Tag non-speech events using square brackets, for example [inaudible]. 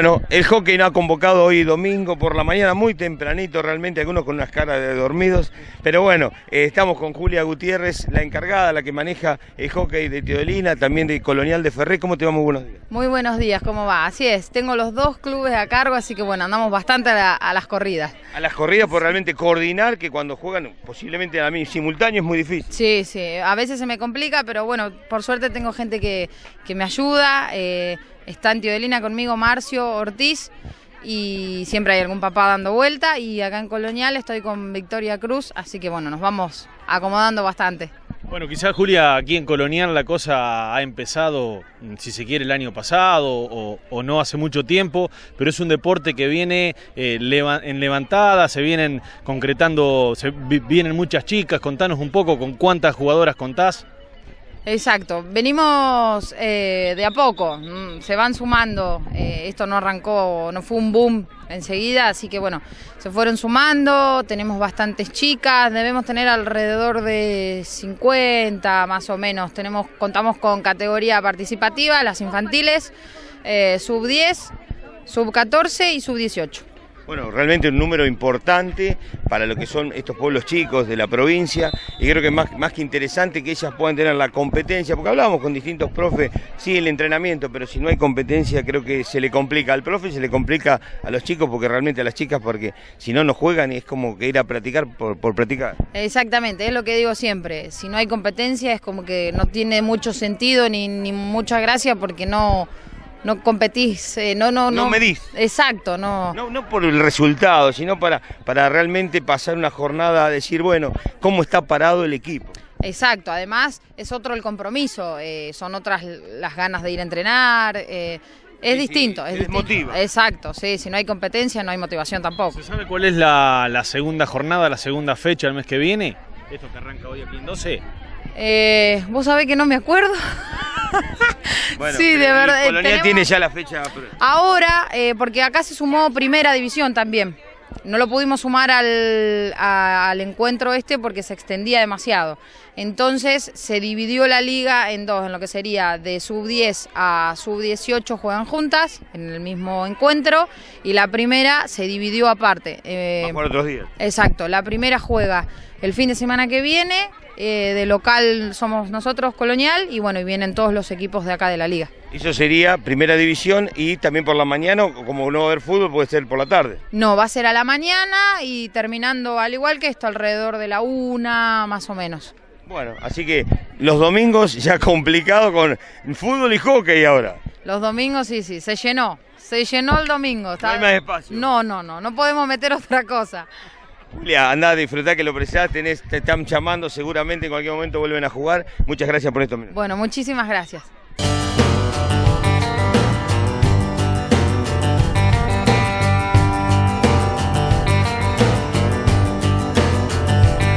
Bueno, el hockey no ha convocado hoy domingo por la mañana, muy tempranito realmente, algunos con unas caras de dormidos, pero bueno, eh, estamos con Julia Gutiérrez, la encargada, la que maneja el hockey de Teodolina, también de Colonial de Ferré. ¿Cómo te va? Muy buenos días. Muy buenos días, ¿cómo va? Así es, tengo los dos clubes a cargo, así que bueno, andamos bastante a, la- a las corridas. A las corridas por realmente coordinar, que cuando juegan posiblemente a mí simultáneo es muy difícil. Sí, sí, a veces se me complica, pero bueno, por suerte tengo gente que, que me ayuda. eh, está en Teodelina conmigo Marcio Ortiz y siempre hay algún papá dando vuelta. Y acá en Colonial estoy con Victoria Cruz, así que bueno, nos vamos acomodando bastante. Bueno, quizás Julia, aquí en Colonial la cosa ha empezado, mm, si se quiere, el año pasado o, no hace mucho tiempo, pero es un deporte que viene eh, en levantada, se vienen concretando, se vi- vienen muchas chicas, contanos un poco con cuántas jugadoras contás. Exacto, venimos eh, de a poco, mm, se van sumando, eh, esto no arrancó, no fue un boom enseguida, así que bueno, se fueron sumando, tenemos bastantes chicas, debemos tener alrededor de 50 más o menos, tenemos, contamos con categoría participativa, las infantiles, eh, sub 10, sub 14 y sub 18. Bueno, realmente un número importante para lo que son estos pueblos chicos de la provincia y creo que más, más que interesante que ellas puedan tener la competencia, porque hablábamos con distintos profes, sí, el entrenamiento, pero si no hay competencia creo que se le complica al profe y se le complica a los chicos, porque realmente a las chicas, porque si no no juegan es como que ir a practicar por, por practicar. Exactamente, es lo que digo siempre. Si no hay competencia es como que no tiene mucho sentido ni, ni mucha gracia porque no, no competís, eh, no, no, No medís. Exacto, no. No, no por el resultado, sino para, para realmente pasar una jornada a decir, bueno, cómo está parado el equipo. Exacto, además es otro el compromiso, eh, son otras las ganas de ir a entrenar. eh, es Sí, sí, distinto, te es distinto. desmotiva. Exacto, sí, si no hay competencia no hay motivación tampoco. ¿Se sabe cuál es la, la segunda jornada, la segunda fecha del mes que viene? Esto que arranca hoy aquí en 12. Eh, ¿Vos sabés que no me acuerdo? [laughs] [laughs] sí, de verdad. Colonia tiene ya la fecha. Ahora, eh, porque acá se sumó primera división también. No lo pudimos sumar al, a- al encuentro este porque se extendía demasiado. Entonces se dividió la liga en dos, en lo que sería de sub 10 a sub 18 juegan juntas en el mismo encuentro y la primera se dividió aparte. Eh, por otros días. Exacto, la primera juega el fin de semana que viene, eh, de local somos nosotros, Colonial, y bueno, y vienen todos los equipos de acá de la liga. Eso sería primera división y también por la mañana, o como no va a haber fútbol, puede ser por la tarde. No, va a ser a la mañana y terminando al igual que esto, alrededor de la una, más o menos. Bueno, así que los domingos ya complicado con fútbol y hockey ahora. Los domingos sí, sí, se llenó. Se llenó el domingo. está- hay más espacio. No, no, no, no podemos meter otra cosa. Julia, anda a disfrutar que lo precisás, tenés, te están llamando, seguramente en cualquier momento vuelven a jugar. Muchas gracias por esto. Bueno, muchísimas gracias.